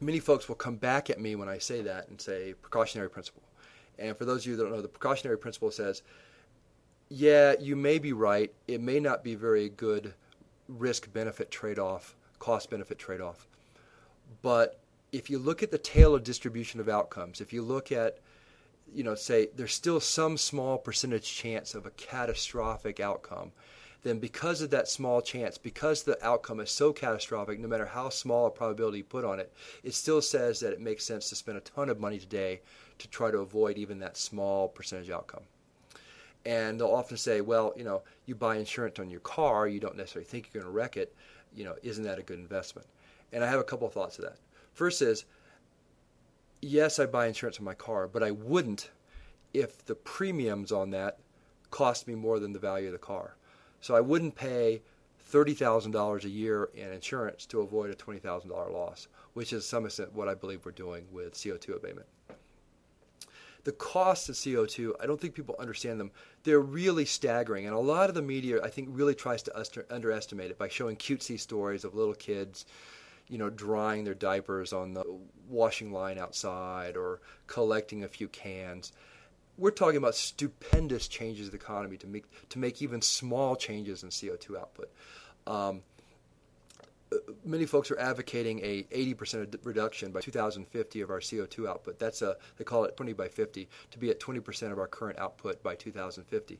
many folks will come back at me when I say that and say precautionary principle. And for those of you that don't know, the precautionary principle says, yeah, you may be right. It may not be very good risk benefit trade off, cost benefit trade off. But if you look at the tail of distribution of outcomes, if you look at, you know, say there's still some small percentage chance of a catastrophic outcome, then because of that small chance, because the outcome is so catastrophic, no matter how small a probability you put on it, it still says that it makes sense to spend a ton of money today to try to avoid even that small percentage outcome. And they'll often say, well, you know, you buy insurance on your car, you don't necessarily think you're going to wreck it. You know, isn't that a good investment? And I have a couple of thoughts to that. First is, yes, I buy insurance on my car, but I wouldn't if the premiums on that cost me more than the value of the car. So I wouldn't pay $30,000 a year in insurance to avoid a $20,000 loss, which is some extent what I believe we're doing with CO2 abatement. The costs of CO2, I don't think people understand them. They're really staggering, and a lot of the media, I think, really tries to underestimate it by showing cutesy stories of little kids you know, drying their diapers on the washing line outside or collecting a few cans. We're talking about stupendous changes in the economy to make to make even small changes in CO2 output. Um, many folks are advocating a 80% reduction by 2050 of our CO2 output. That's a they call it 20 by 50 to be at 20% of our current output by 2050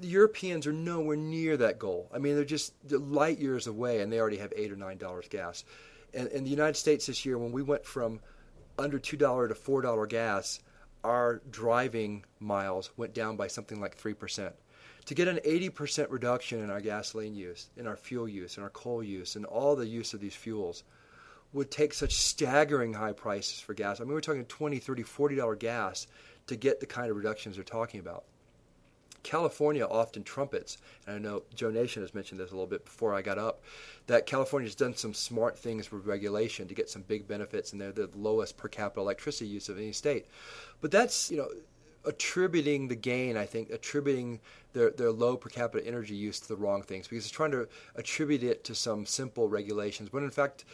the Europeans are nowhere near that goal. I mean, they're just they're light years away, and they already have eight or nine dollars gas. And in the United States this year, when we went from under two dollar to four dollar gas, our driving miles went down by something like three percent. To get an 80% reduction in our gasoline use, in our fuel use, in our coal use, and all the use of these fuels, would take such staggering high prices for gas. I mean, we're talking 20, 30, 40 dollar gas to get the kind of reductions they're talking about. California often trumpets, and I know Joe Nation has mentioned this a little bit before I got up, that California has done some smart things with regulation to get some big benefits, and they're the lowest per capita electricity use of any state. But that's, you know, attributing the gain, I think, attributing their, their low per capita energy use to the wrong things because it's trying to attribute it to some simple regulations when in fact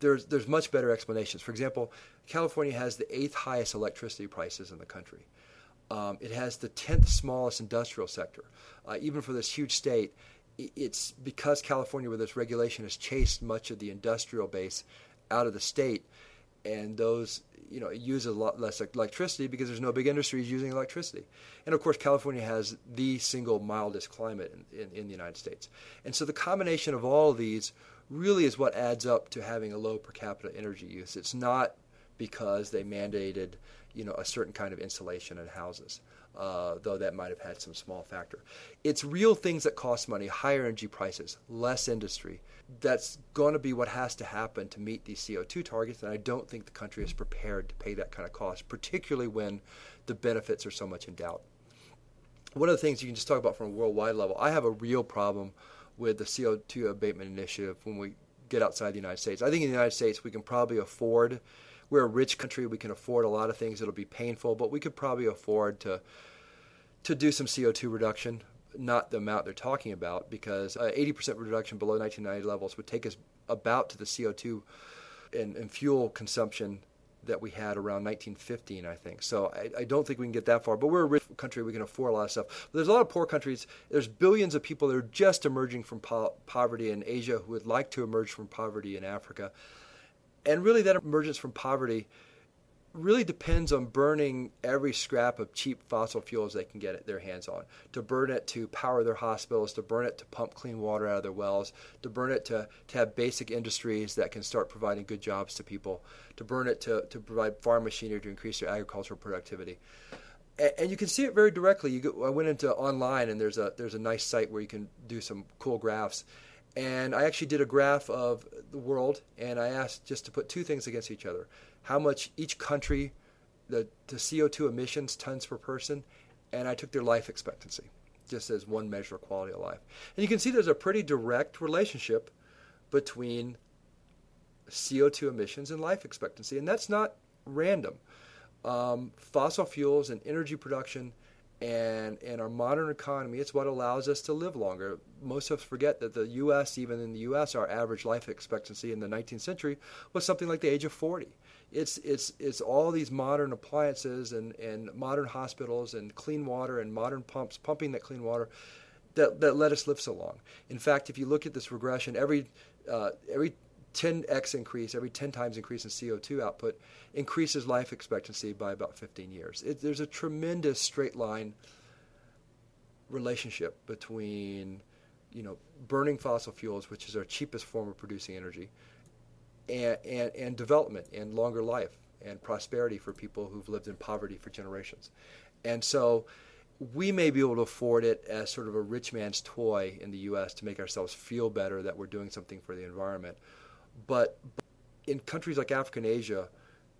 there's, there's much better explanations. For example, California has the eighth highest electricity prices in the country. Um, it has the 10th smallest industrial sector. Uh, even for this huge state, it's because California, with its regulation, has chased much of the industrial base out of the state, and those you know use a lot less electricity because there's no big industries using electricity. And of course, California has the single mildest climate in, in, in the United States. And so the combination of all of these really is what adds up to having a low per capita energy use. It's not because they mandated you know a certain kind of insulation in houses. Uh, though that might have had some small factor. It's real things that cost money, higher energy prices, less industry. That's going to be what has to happen to meet these CO2 targets, and I don't think the country is prepared to pay that kind of cost, particularly when the benefits are so much in doubt. One of the things you can just talk about from a worldwide level, I have a real problem with the CO2 abatement initiative when we get outside the United States. I think in the United States we can probably afford we're a rich country. We can afford a lot of things. It'll be painful, but we could probably afford to to do some CO2 reduction. Not the amount they're talking about, because uh, 80% reduction below 1990 levels would take us about to the CO2 and, and fuel consumption that we had around 1915, I think. So I, I, don't think we can get that far. But we're a rich country; we can afford a lot of stuff. But there's a lot of poor countries. There's billions of people that are just emerging from po- poverty in Asia who would like to emerge from poverty in Africa. And really, that emergence from poverty really depends on burning every scrap of cheap fossil fuels they can get their hands on. To burn it to power their hospitals, to burn it to pump clean water out of their wells, to burn it to, to have basic industries that can start providing good jobs to people, to burn it to, to provide farm machinery to increase their agricultural productivity. And, and you can see it very directly. You go, I went into online and there's a there's a nice site where you can do some cool graphs and I actually did a graph of the world, and I asked just to put two things against each other: how much each country, the, the CO2 emissions tons per person, and I took their life expectancy, just as one measure of quality of life. And you can see there's a pretty direct relationship between CO2 emissions and life expectancy, and that's not random. Um, fossil fuels and energy production And, and our modern economy, it's what allows us to live longer. Most of us forget that the U.S., even in the U.S., our average life expectancy in the 19th century was something like the age of 40. It's, it's, it's all these modern appliances and, and modern hospitals and clean water and modern pumps pumping that clean water that, that let us live so long. In fact, if you look at this regression, every, uh, every 10x increase, every 10 times increase in CO2 output increases life expectancy by about 15 years. It, there's a tremendous straight line relationship between you know burning fossil fuels, which is our cheapest form of producing energy, and, and, and development and longer life and prosperity for people who've lived in poverty for generations. And so we may be able to afford it as sort of a rich man's toy in the U.S. to make ourselves feel better that we're doing something for the environment. But in countries like Africa and Asia,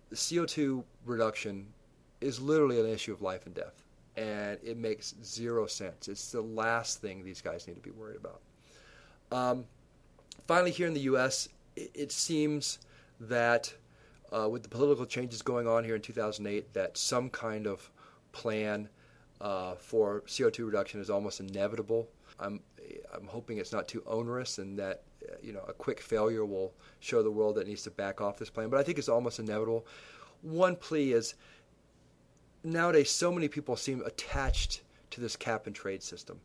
the CO2 reduction is literally an issue of life and death. And it makes zero sense. It's the last thing these guys need to be worried about. Um, finally, here in the U.S., it, it seems that uh, with the political changes going on here in 2008, that some kind of plan uh, for CO2 reduction is almost inevitable. I'm, I'm hoping it's not too onerous and that you know a quick failure will show the world that needs to back off this plan. But I think it's almost inevitable. One plea is nowadays so many people seem attached to this cap and trade system.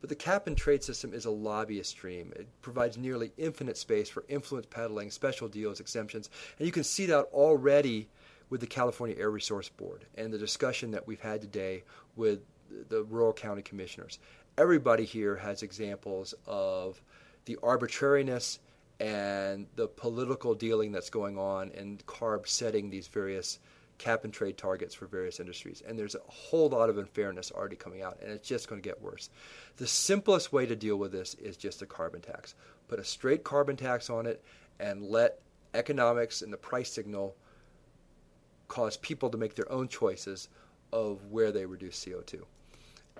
But the cap and trade system is a lobbyist stream. It provides nearly infinite space for influence peddling, special deals, exemptions, and you can see that already with the California Air Resource Board and the discussion that we've had today with the rural county commissioners. Everybody here has examples of the arbitrariness and the political dealing that's going on and CARB setting these various cap and trade targets for various industries. And there's a whole lot of unfairness already coming out, and it's just going to get worse. The simplest way to deal with this is just a carbon tax. Put a straight carbon tax on it and let economics and the price signal cause people to make their own choices of where they reduce CO2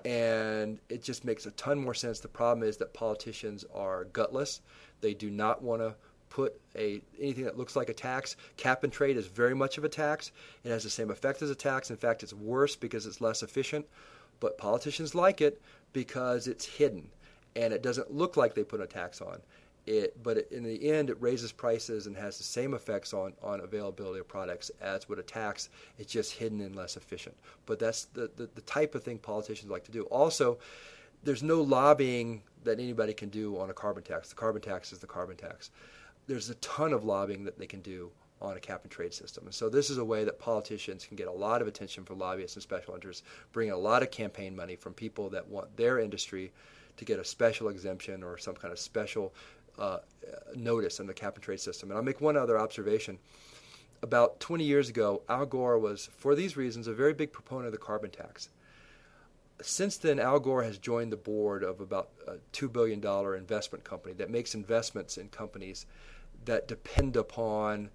and it just makes a ton more sense. The problem is that politicians are gutless. They do not want to put a anything that looks like a tax. Cap and trade is very much of a tax. It has the same effect as a tax. In fact, it's worse because it's less efficient. But politicians like it because it's hidden and it doesn't look like they put a tax on it, but in the end, it raises prices and has the same effects on, on availability of products as would a tax. It's just hidden and less efficient. But that's the, the, the type of thing politicians like to do. Also, there's no lobbying that anybody can do on a carbon tax. The carbon tax is the carbon tax. There's a ton of lobbying that they can do on a cap and trade system. And so this is a way that politicians can get a lot of attention from lobbyists and special interests, bring a lot of campaign money from people that want their industry to get a special exemption or some kind of special uh, notice in the cap and trade system. And I'll make one other observation. About 20 years ago, Al Gore was, for these reasons, a very big proponent of the carbon tax. Since then, Al Gore has joined the board of about a $2 billion investment company that makes investments in companies that depend upon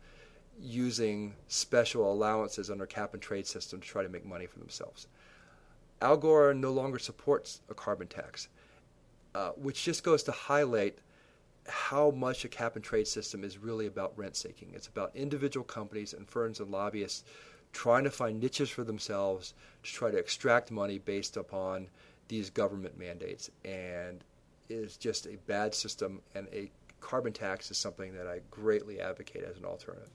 using special allowances under cap and trade system to try to make money for themselves. Al Gore no longer supports a carbon tax, uh, which just goes to highlight how much a cap and trade system is really about rent seeking. It's about individual companies and firms and lobbyists trying to find niches for themselves to try to extract money based upon these government mandates. And it is just a bad system, and a carbon tax is something that I greatly advocate as an alternative.